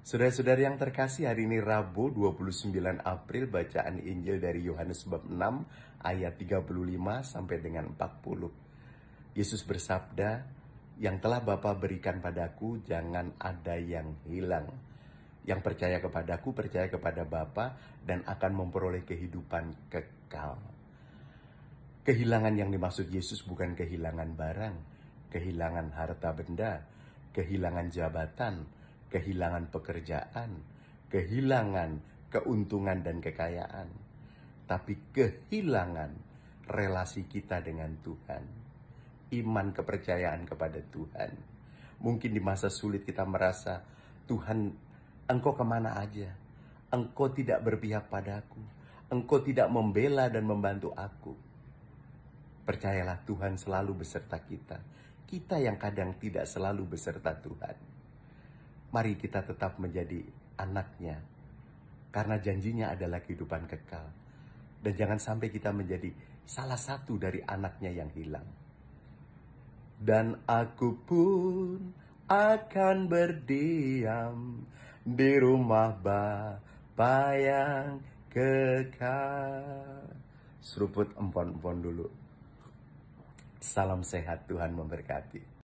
Saudara-saudara yang terkasih, hari ini Rabu 29 April bacaan Injil dari Yohanes bab 6 ayat 35 sampai dengan 40. Yesus bersabda, "Yang telah Bapa berikan padaku jangan ada yang hilang. Yang percaya kepadaku percaya kepada Bapa dan akan memperoleh kehidupan kekal." Kehilangan yang dimaksud Yesus bukan kehilangan barang, kehilangan harta benda, kehilangan jabatan, kehilangan pekerjaan, kehilangan keuntungan dan kekayaan, tapi kehilangan relasi kita dengan Tuhan, iman kepercayaan kepada Tuhan. Mungkin di masa sulit kita merasa, Tuhan, Engkau ke mana aja? Engkau tidak berpihak padaku. Engkau tidak membela dan membantu aku. Percayalah Tuhan selalu beserta kita. Kita yang kadang tidak selalu beserta Tuhan mari kita tetap menjadi anaknya. Karena janjinya adalah kehidupan kekal. Dan jangan sampai kita menjadi salah satu dari anaknya yang hilang. Dan aku pun akan berdiam di rumah Bapa yang kekal. Seruput empon-empon dulu. Salam sehat Tuhan memberkati.